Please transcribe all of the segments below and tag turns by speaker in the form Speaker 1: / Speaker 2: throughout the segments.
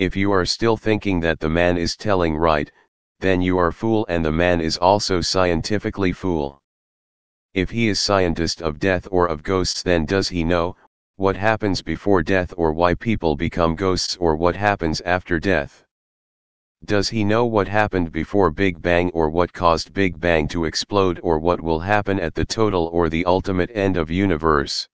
Speaker 1: If you are still thinking that the man is telling right, then you are fool and the man is also scientifically fool. If he is scientist of death or of ghosts then does he know, what happens before death or why people become ghosts or what happens after death? Does he know what happened before Big Bang or what caused Big Bang to explode or what will happen at the total or the ultimate end of universe?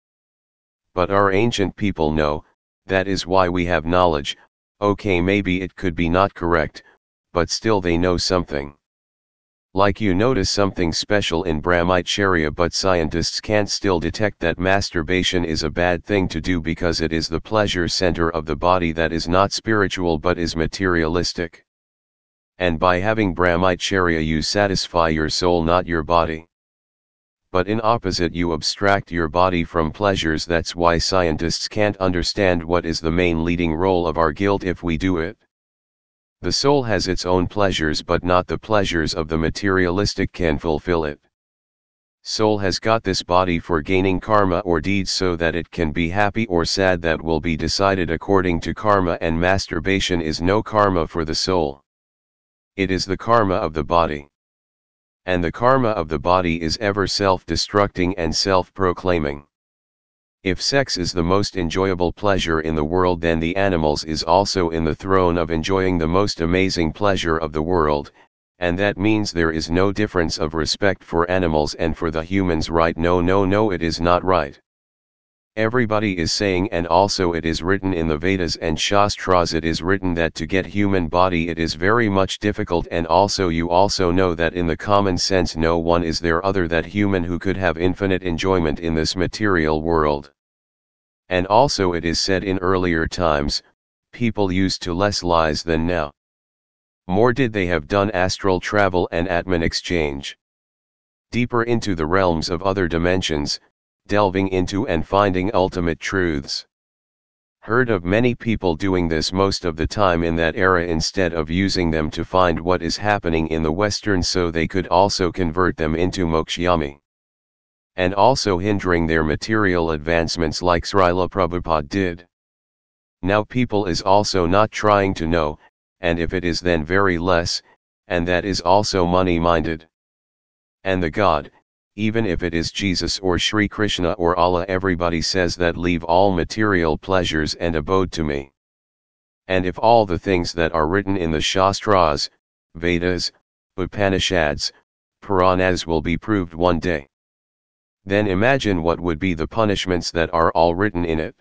Speaker 1: But our ancient people know, that is why we have knowledge, okay maybe it could be not correct, but still they know something. Like you notice something special in brahmacharya but scientists can't still detect that masturbation is a bad thing to do because it is the pleasure center of the body that is not spiritual but is materialistic. And by having brahmacharya you satisfy your soul not your body. But in opposite you abstract your body from pleasures that's why scientists can't understand what is the main leading role of our guilt if we do it. The soul has its own pleasures but not the pleasures of the materialistic can fulfill it. Soul has got this body for gaining karma or deeds so that it can be happy or sad that will be decided according to karma and masturbation is no karma for the soul. It is the karma of the body. And the karma of the body is ever self-destructing and self-proclaiming. If sex is the most enjoyable pleasure in the world then the animals is also in the throne of enjoying the most amazing pleasure of the world, and that means there is no difference of respect for animals and for the humans right no no no it is not right. Everybody is saying and also it is written in the Vedas and Shastras it is written that to get human body it is very much difficult and also you also know that in the common sense no one is there other that human who could have infinite enjoyment in this material world. And also it is said in earlier times, people used to less lies than now. More did they have done astral travel and Atman exchange. Deeper into the realms of other dimensions, delving into and finding ultimate truths. Heard of many people doing this most of the time in that era instead of using them to find what is happening in the Western so they could also convert them into mokshayami and also hindering their material advancements like Srila Prabhupada did. Now people is also not trying to know, and if it is then very less, and that is also money-minded. And the God, even if it is Jesus or Sri Krishna or Allah everybody says that leave all material pleasures and abode to me. And if all the things that are written in the Shastras, Vedas, Upanishads, Puranas will be proved one day. Then imagine what would be the punishments that are all written in it.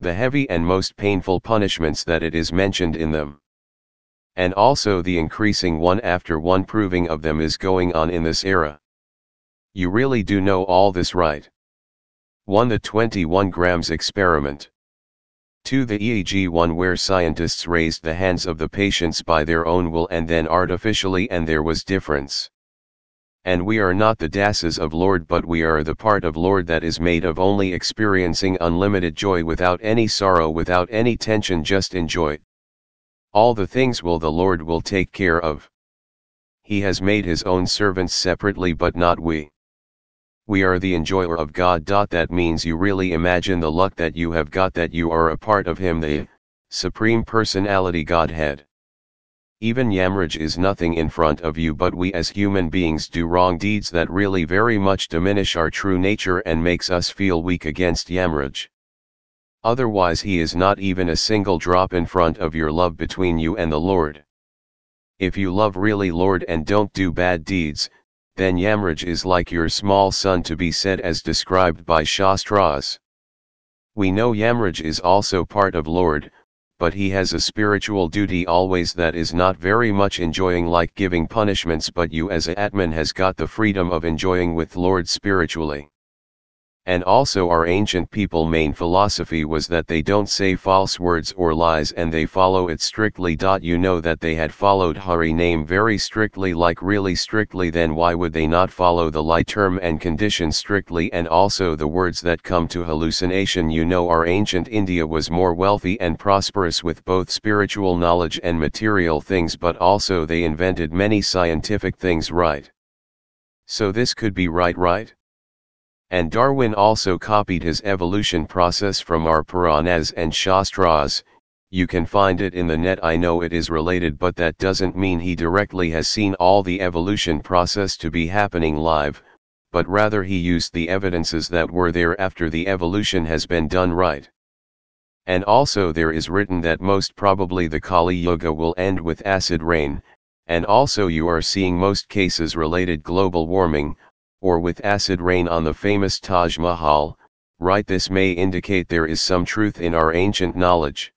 Speaker 1: The heavy and most painful punishments that it is mentioned in them. And also the increasing one after one proving of them is going on in this era. You really do know all this right. 1. The 21 grams experiment. 2. The EEG one where scientists raised the hands of the patients by their own will and then artificially and there was difference. And we are not the dasses of Lord but we are the part of Lord that is made of only experiencing unlimited joy without any sorrow without any tension just enjoy. All the things will the Lord will take care of. He has made his own servants separately but not we. We are the enjoyer of God. That means you really imagine the luck that you have got that you are a part of him the Supreme Personality Godhead. Even Yamraj is nothing in front of you but we as human beings do wrong deeds that really very much diminish our true nature and makes us feel weak against Yamraj. Otherwise he is not even a single drop in front of your love between you and the Lord. If you love really Lord and don't do bad deeds, then Yamraj is like your small son to be said as described by Shastras. We know Yamraj is also part of Lord, but he has a spiritual duty always that is not very much enjoying like giving punishments but you as a Atman has got the freedom of enjoying with Lord spiritually. And also our ancient people main philosophy was that they don't say false words or lies and they follow it strictly. You know that they had followed Hari name very strictly like really strictly then why would they not follow the light term and condition strictly and also the words that come to hallucination you know our ancient India was more wealthy and prosperous with both spiritual knowledge and material things but also they invented many scientific things right. So this could be right right? And Darwin also copied his evolution process from our Puranas and Shastras, you can find it in the net I know it is related but that doesn't mean he directly has seen all the evolution process to be happening live, but rather he used the evidences that were there after the evolution has been done right. And also there is written that most probably the Kali Yuga will end with acid rain, and also you are seeing most cases related global warming, or with acid rain on the famous Taj Mahal, right this may indicate there is some truth in our ancient knowledge.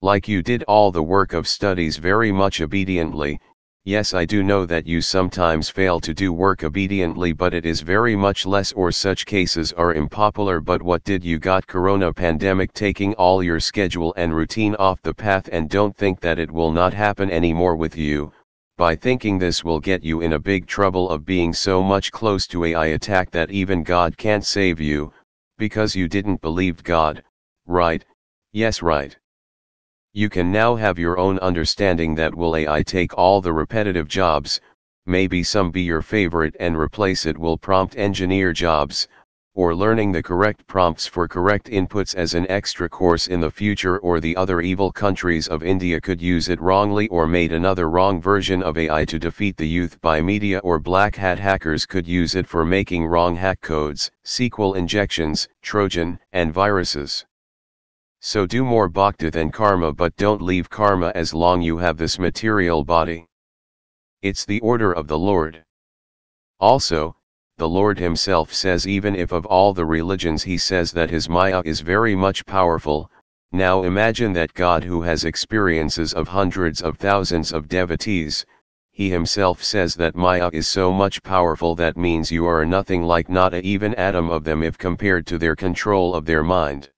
Speaker 1: Like you did all the work of studies very much obediently, yes I do know that you sometimes fail to do work obediently but it is very much less or such cases are impopular but what did you got corona pandemic taking all your schedule and routine off the path and don't think that it will not happen anymore with you, by thinking this will get you in a big trouble of being so much close to AI attack that even God can't save you, because you didn't believe God, right, yes right. You can now have your own understanding that will AI take all the repetitive jobs, maybe some be your favorite and replace it will prompt engineer jobs, or learning the correct prompts for correct inputs as an extra course in the future or the other evil countries of India could use it wrongly or made another wrong version of AI to defeat the youth by media or black hat hackers could use it for making wrong hack codes, SQL injections, Trojan, and viruses. So do more bhakti than karma but don't leave karma as long you have this material body. It's the order of the Lord. Also, the Lord himself says even if of all the religions he says that his Maya is very much powerful, now imagine that God who has experiences of hundreds of thousands of devotees, he himself says that Maya is so much powerful that means you are nothing like not a even atom of them if compared to their control of their mind.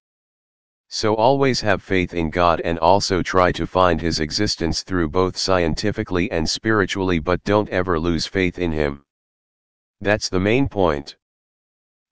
Speaker 1: So always have faith in God and also try to find His existence through both scientifically and spiritually but don't ever lose faith in Him. That's the main point.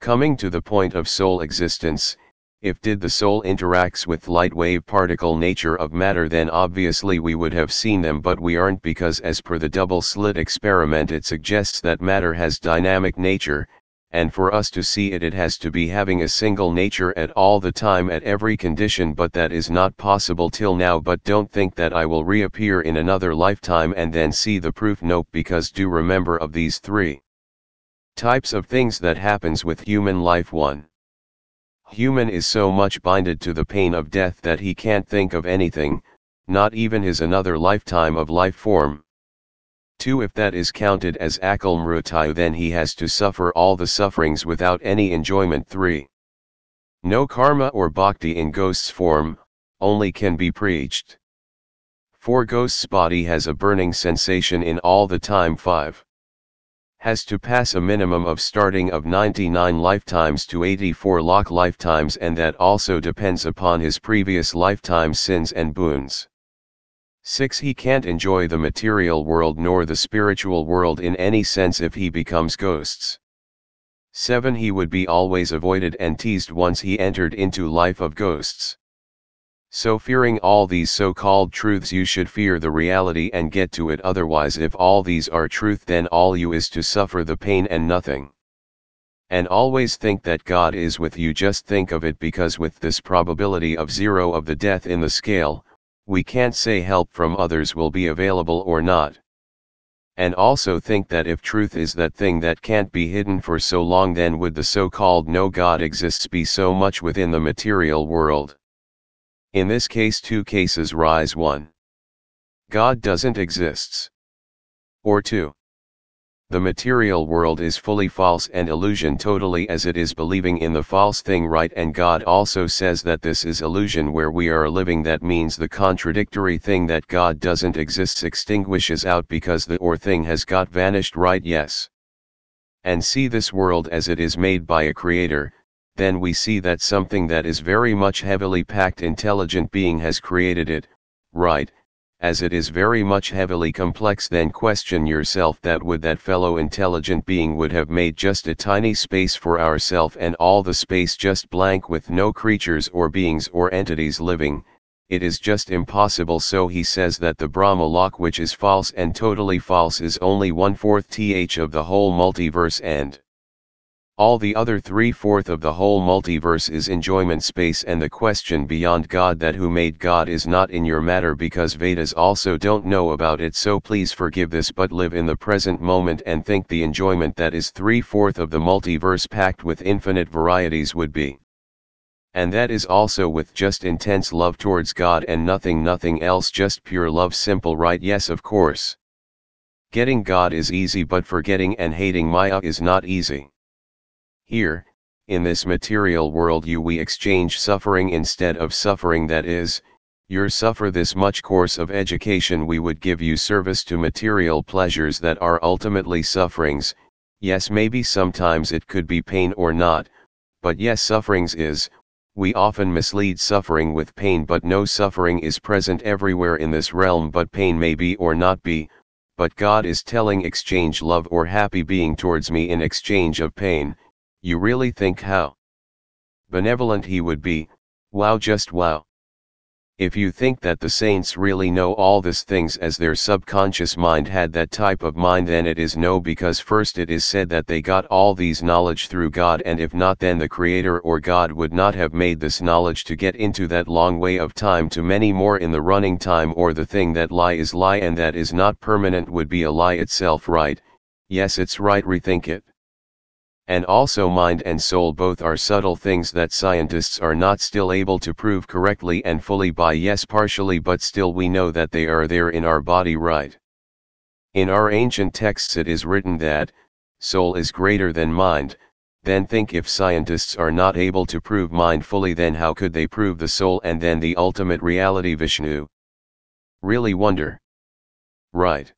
Speaker 1: Coming to the point of soul existence, if did the soul interacts with light wave particle nature of matter then obviously we would have seen them but we aren't because as per the double slit experiment it suggests that matter has dynamic nature, and for us to see it it has to be having a single nature at all the time at every condition but that is not possible till now. But don't think that I will reappear in another lifetime and then see the proof. Nope because do remember of these three types of things that happens with human life 1. Human is so much binded to the pain of death that he can't think of anything, not even his another lifetime of life form. 2 If that is counted as akal mritu then he has to suffer all the sufferings without any enjoyment 3. No karma or bhakti in ghost's form, only can be preached. 4 Ghost's body has a burning sensation in all the time 5. Has to pass a minimum of starting of 99 lifetimes to 84 lakh lifetimes and that also depends upon his previous lifetime sins and boons. 6. He can't enjoy the material world nor the spiritual world in any sense if he becomes ghosts. 7. He would be always avoided and teased once he entered into life of ghosts. So fearing all these so-called truths you should fear the reality and get to it otherwise if all these are truth then all you is to suffer the pain and nothing. And always think that God is with you just think of it because with this probability of zero of the death in the scale, we can't say help from others will be available or not. And also think that if truth is that thing that can't be hidden for so long then would the so-called no God exists be so much within the material world. In this case two cases rise 1. God doesn't exists. Or 2. The material world is fully false and illusion totally as it is believing in the false thing right and God also says that this is illusion where we are living that means the contradictory thing that God doesn't exist extinguishes out because the or thing has got vanished right yes. And see this world as it is made by a creator, then we see that something that is very much heavily packed intelligent being has created it, right, as it is very much heavily complex then question yourself that would that fellow intelligent being would have made just a tiny space for ourself and all the space just blank with no creatures or beings or entities living, it is just impossible so he says that the Brahma lok which is false and totally false is only one-fourth th of the whole multiverse and All the other three-fourth of the whole multiverse is enjoyment space and the question beyond God that who made God is not in your matter because Vedas also don't know about it so please forgive this but live in the present moment and think the enjoyment that is three-fourth of the multiverse packed with infinite varieties would be. And that is also with just intense love towards God and nothing nothing else just pure love simple right yes of course. Getting God is easy but forgetting and hating Maya is not easy. Here, in this material world you we exchange suffering instead of suffering that is, you suffer this much course of education we would give you service to material pleasures that are ultimately sufferings, yes maybe sometimes it could be pain or not, but yes sufferings is, we often mislead suffering with pain but no suffering is present everywhere in this realm but pain may be or not be, but God is telling exchange love or happy being towards me in exchange of pain, you really think how benevolent he would be, wow just wow. If you think that the saints really know all these things as their subconscious mind had that type of mind then it is no because first it is said that they got all these knowledge through God and if not then the creator or God would not have made this knowledge to get into that long way of time to many more in the running time or the thing that lie is lie and that is not permanent would be a lie itself right, yes it's right rethink it and also mind and soul both are subtle things that scientists are not still able to prove correctly and fully by yes partially but still we know that they are there in our body right. In our ancient texts it is written that, soul is greater than mind, then think if scientists are not able to prove mind fully then how could they prove the soul and then the ultimate reality Vishnu? Really wonder. Right.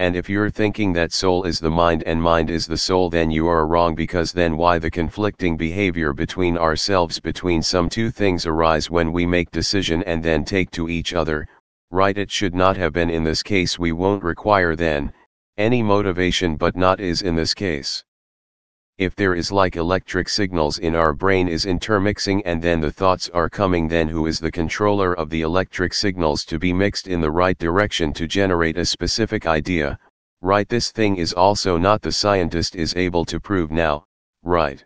Speaker 1: And if you're thinking that soul is the mind and mind is the soul then you are wrong because then why the conflicting behavior between ourselves between some two things arise when we make decision and then take to each other, right it should not have been in this case we won't require then, any motivation but not is in this case if there is like electric signals in our brain is intermixing and then the thoughts are coming then who is the controller of the electric signals to be mixed in the right direction to generate a specific idea, right this thing is also not the scientist is able to prove now, right.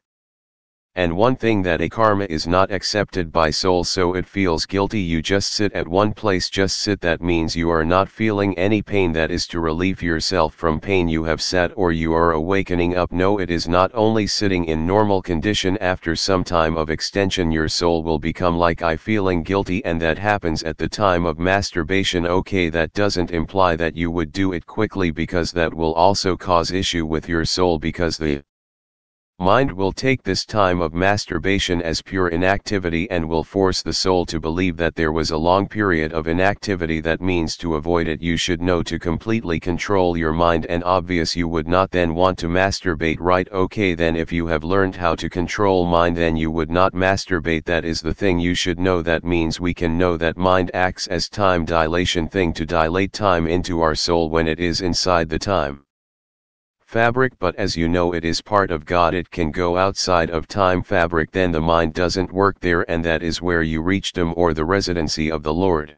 Speaker 1: And one thing that a karma is not accepted by soul so it feels guilty. You just sit at one place just sit that means you are not feeling any pain. That is to relieve yourself from pain you have sat or you are awakening up. No it is not only sitting in normal condition. After some time of extension your soul will become like I feeling guilty and that happens at the time of masturbation. Okay that doesn't imply that you would do it quickly because that will also cause issue with your soul because the Mind will take this time of masturbation as pure inactivity and will force the soul to believe that there was a long period of inactivity that means to avoid it. You should know to completely control your mind and obvious you would not then want to masturbate right? Okay then if you have learned how to control mind then you would not masturbate. That is the thing you should know. That means we can know that mind acts as time dilation thing to dilate time into our soul when it is inside the time fabric but as you know it is part of God it can go outside of time fabric then the mind doesn't work there and that is where you reach them um, or the residency of the Lord.